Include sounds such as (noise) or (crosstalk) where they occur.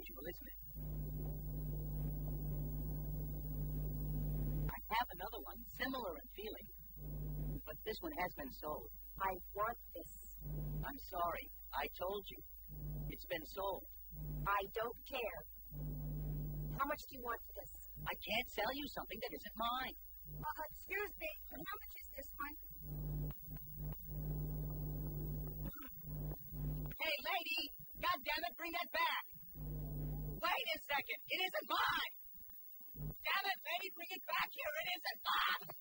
unusual, isn't it? I have another one, similar in feeling, but this one has been sold. I want this. I'm sorry. I told you. It's been sold. I don't care. How much do you want for this? I can't sell you something that isn't mine. Uh, uh excuse me. Second! It isn't mine! Damn it, lady, bring it back here! It isn't mine! (laughs)